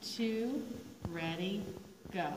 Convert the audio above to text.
two, ready, go.